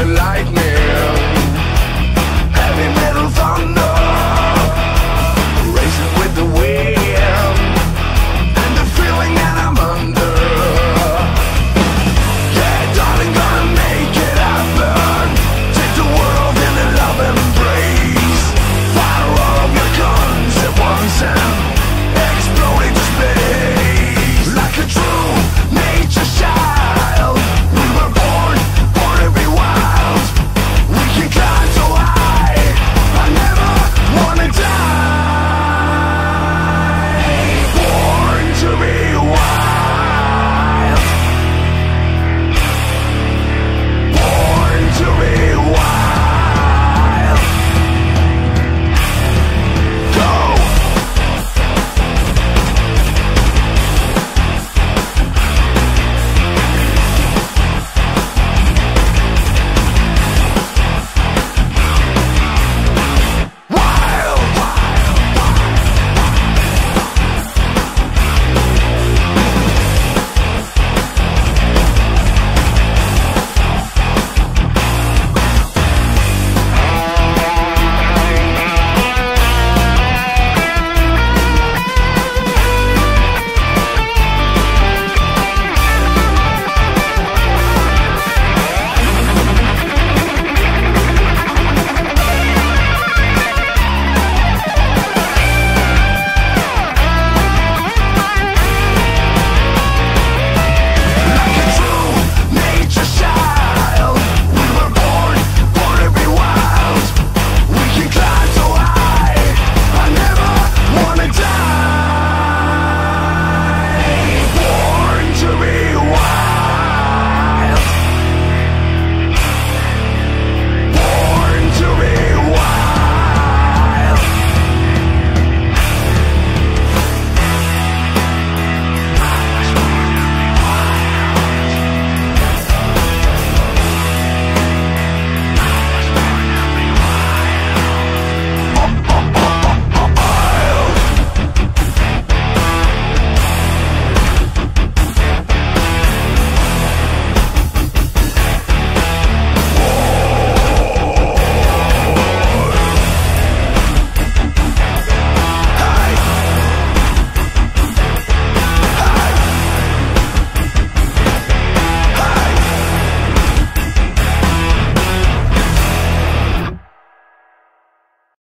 the light.